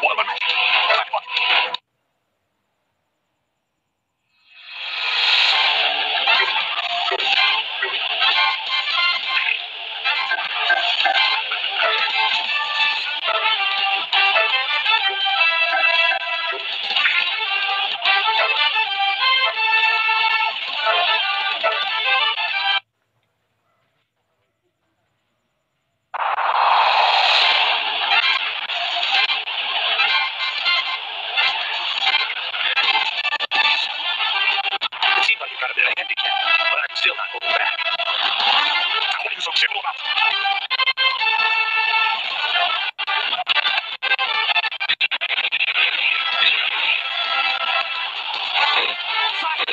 One Time's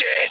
dead.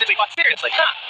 to be considered seriously, huh?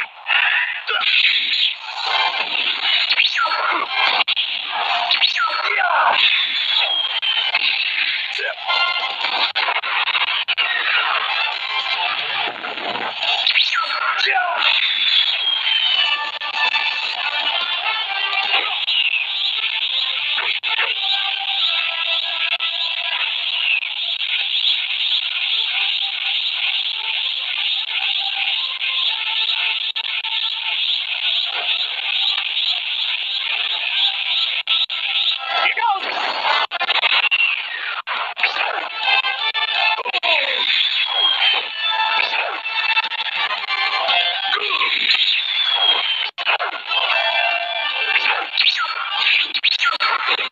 どうも。Good!